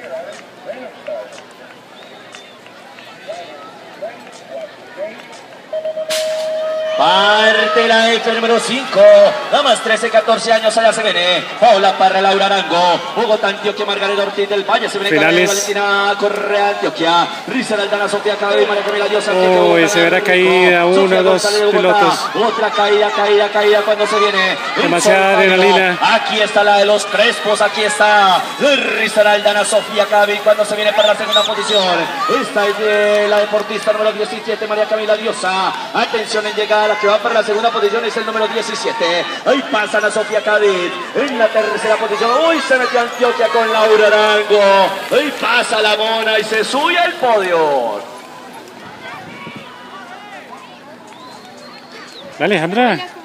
here, Evan. Random start. Parte la X número 5. Damas 13, 14 años. Allá se viene. Paula Parra, Laura Arango. Bogotá, Antioquia, Margarita Ortiz del Valle. Se viene Finales. Valentina Correa, Antioquia. Risa Aldana, Sofía Cabello, María Camila Diosa. Uy, se verá caída, uno, dos pilotos. Otra caída, caída, caída cuando se viene. Demasiada adrenalina. Aquí está la de los Crespos. Aquí está Risa Aldana, Sofía Cabello cuando se viene para la segunda posición. Esta es de la deportista número 17, María Camila Diosa. Atención en llegada, la que va para la segunda posición es el número 17. Ahí pasan a Sofía Cádiz en la tercera posición. Uy, se metió Antioquia con Laura Arango. Ahí pasa la mona y se sube al podio. Dale, Alejandra.